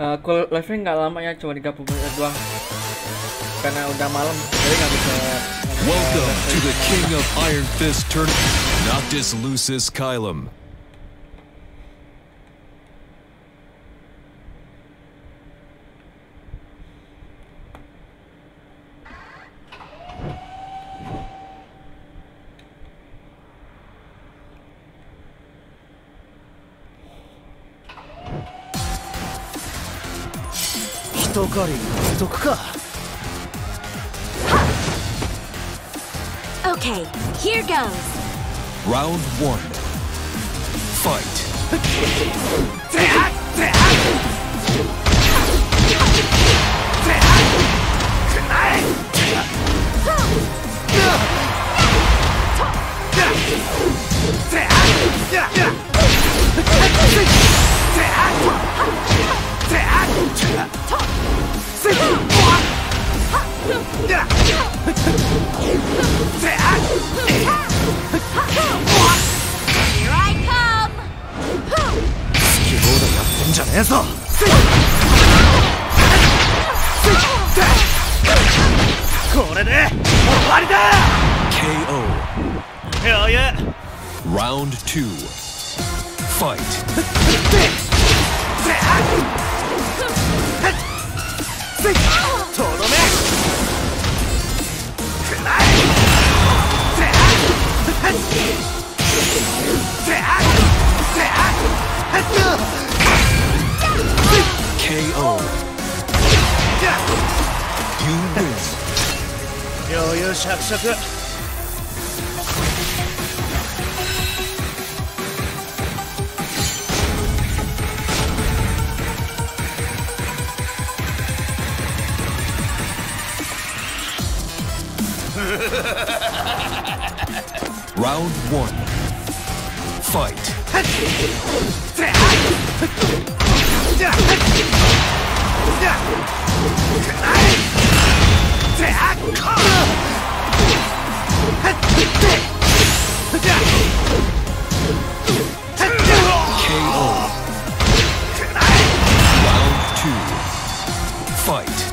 Uh, cool live-nya nggak lama ya, cuma 30 menit doang. Karena udah malam, jadi nggak bisa. Welcome to the King of Iron Fist tournament, Noctis Lucis Kylum. Okay, here goes. Round one. Fight. You win. 余裕しゃくしゃく Round one. Fight. Fight.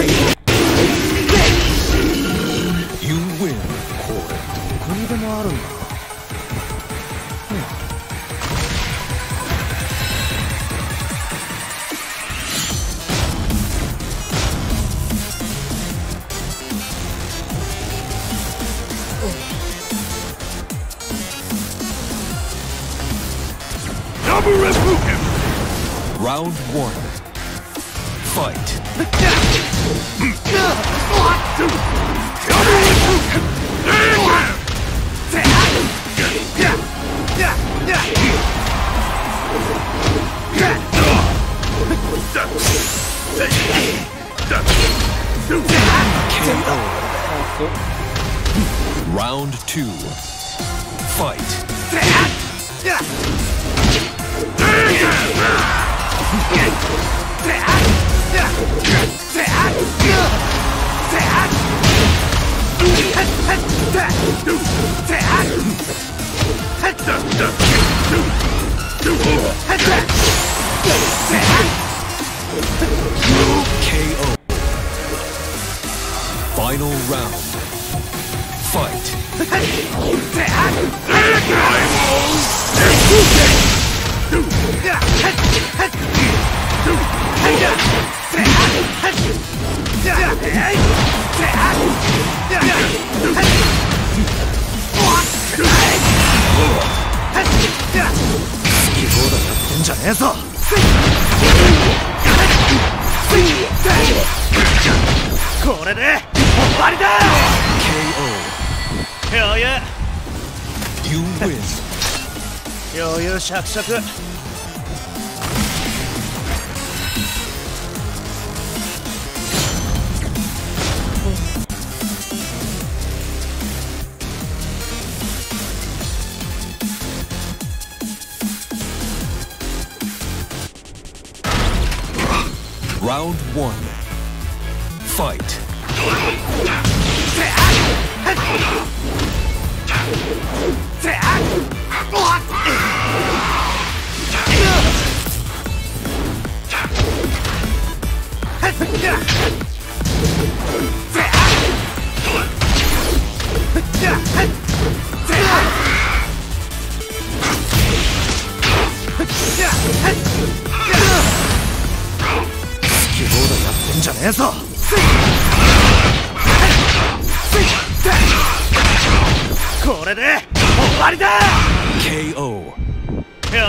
You win. ここにでもあるんだ That's a good.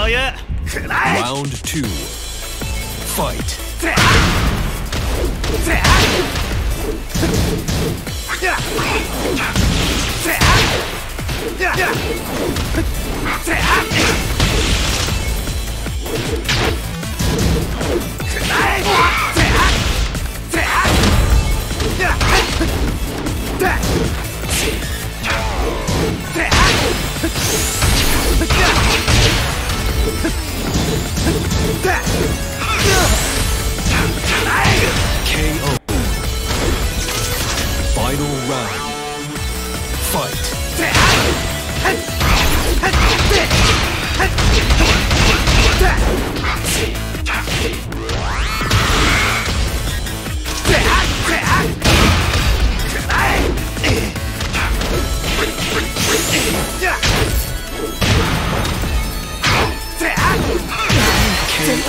tell. Round two. Fight. KO.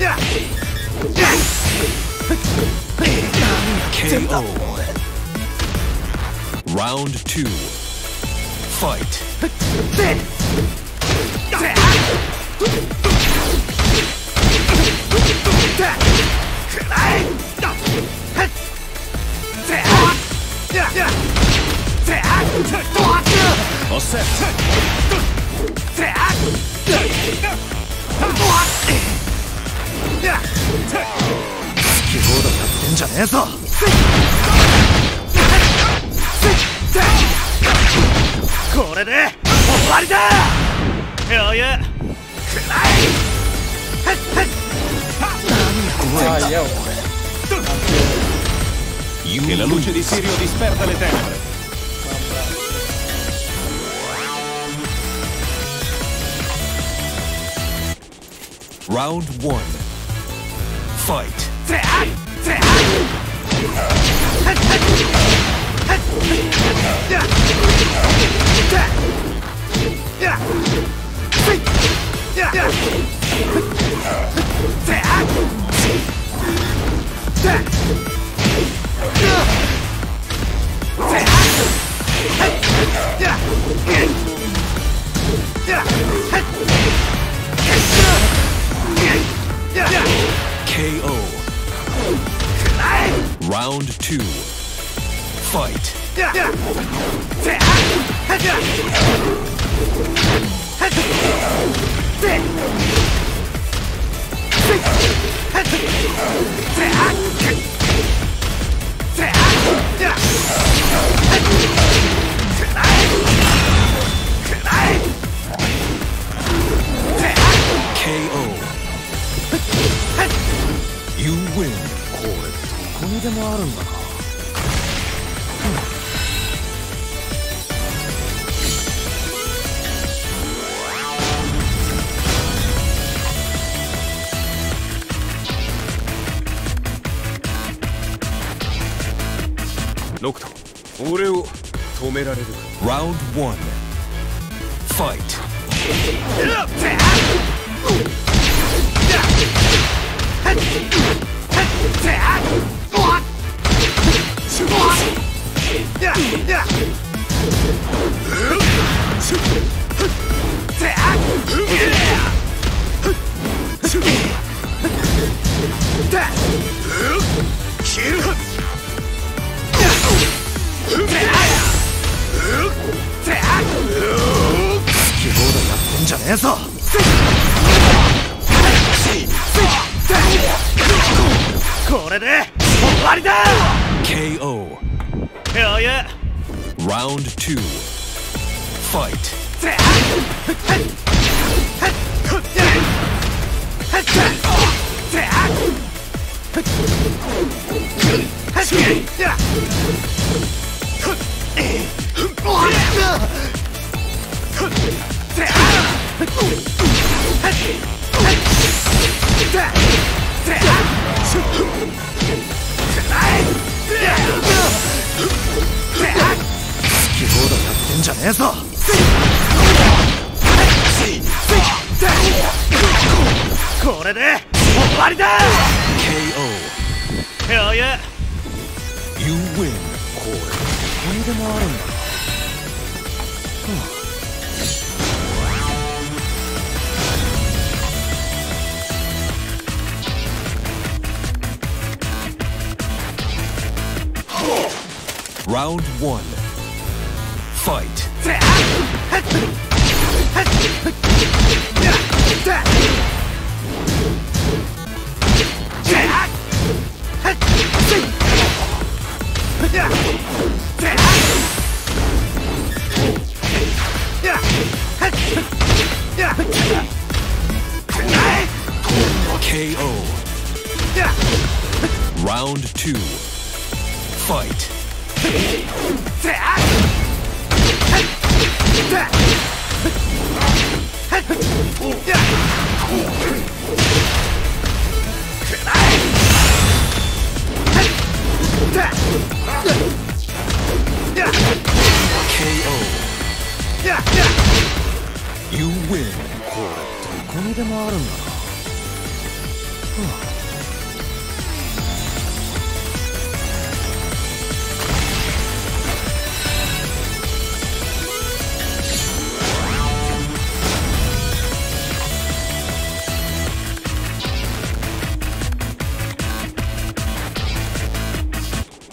KO. Round two. Fight. All. んじゃねえぞこれで終わりだ余裕 Ah, iya. You Che la luce di lose. Sirio disperda le tenebre. Round one. Fight. KO. Two. Fight. KO. You win. これどこにでもあるんだなノクト。俺を止められるラウンド1ファイトってんじゃねえぞこれで終わりだ KO やや Round 2 Fight. ハッ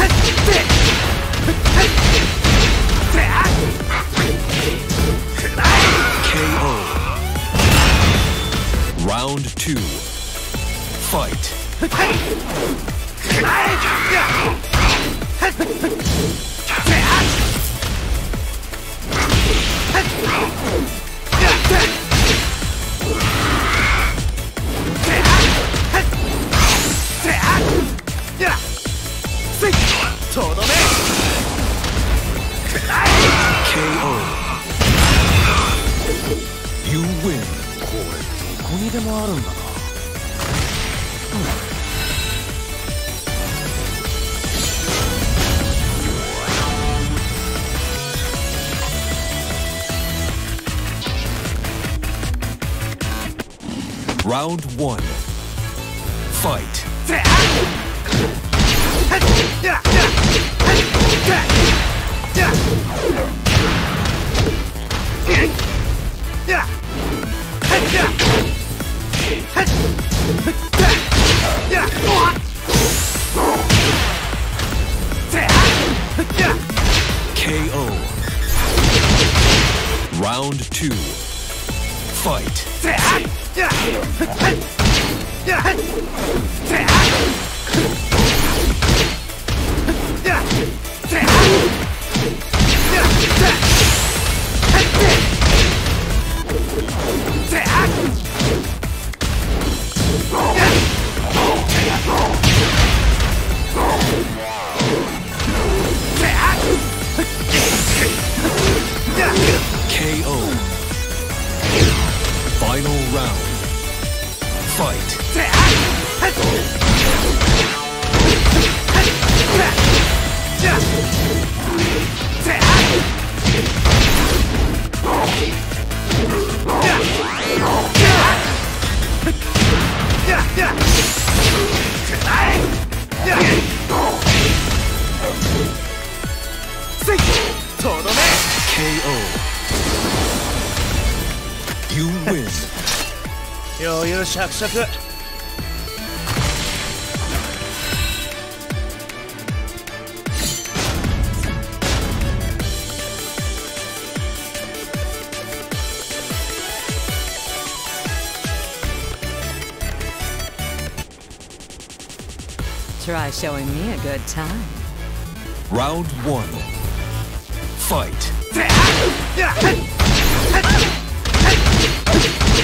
KO. Round one. Fight. Fight. KO. win. Yo, yo, shak shak. Try showing me a good time. Round one. Fight.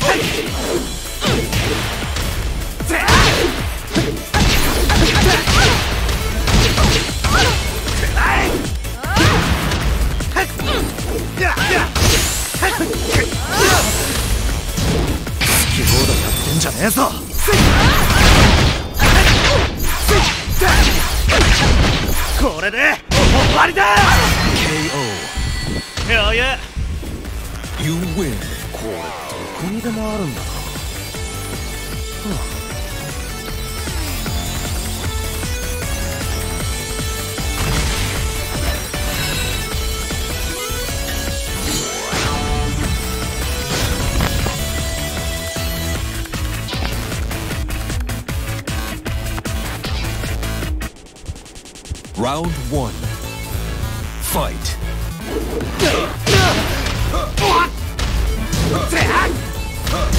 KO. Hell yeah! You win. どこにでもあるんだな Round one. Fight. KO.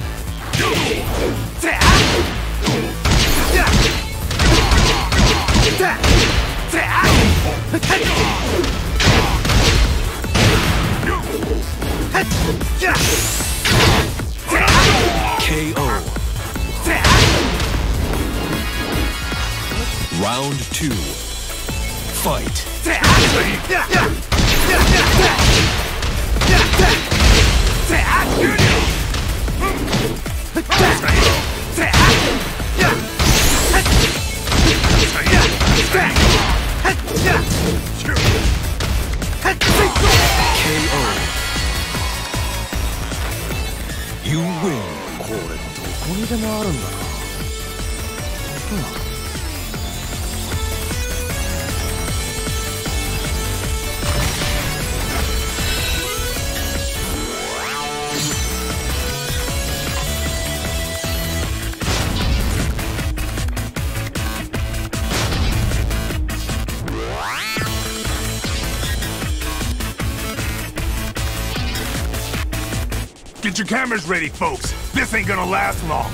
Get your cameras ready, folks. This ain't gonna last long.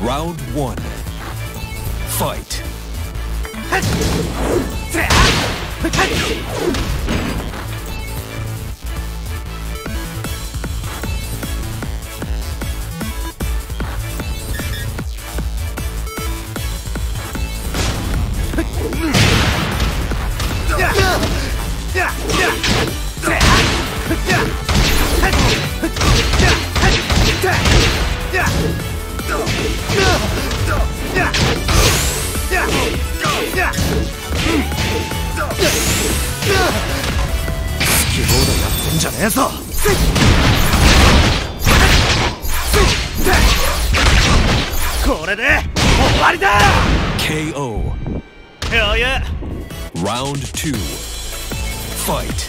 Round one. Fight. KO. Hell yeah! Round two. Fight.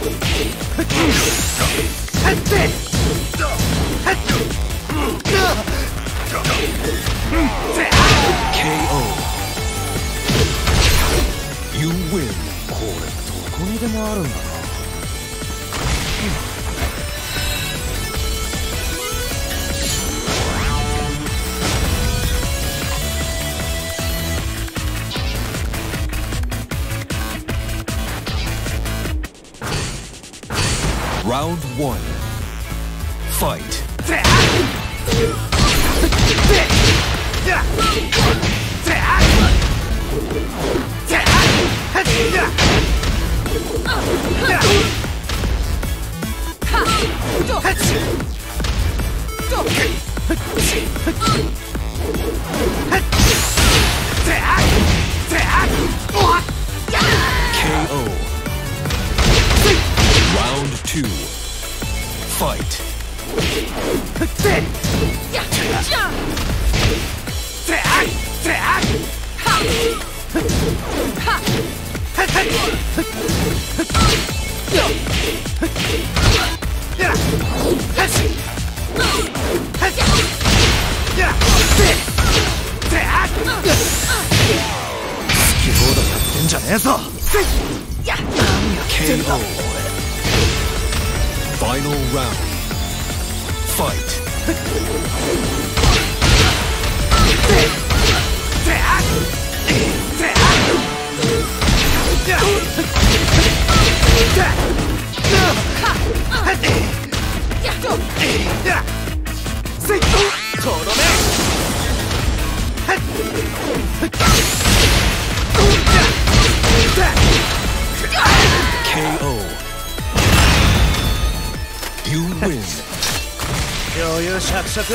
KO. You win. どこにでもあるんだな Round one. Fight. fight. Skill やってんじゃねえぞ。何や KO 俺。Final round. Fight. KO. You win. 余裕しゃくしゃく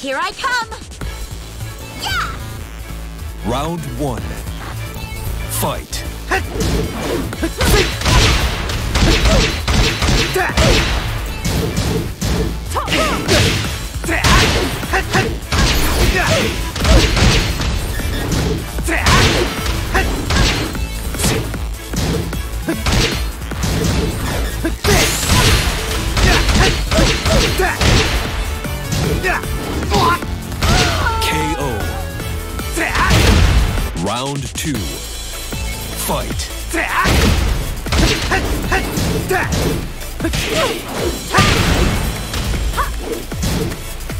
Here I come! Yeah! Round one. Fight. Round two. Fight.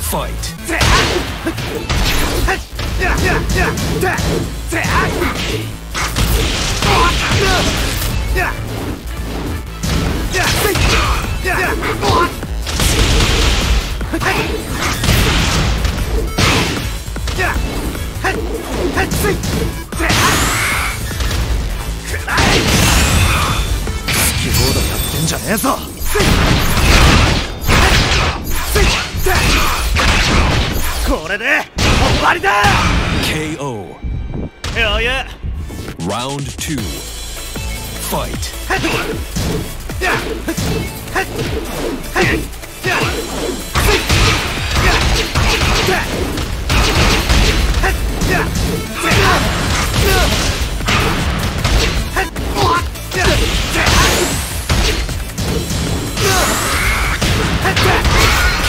Fight. りだ KO Hell yeah. Round 2 Fight.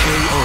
KO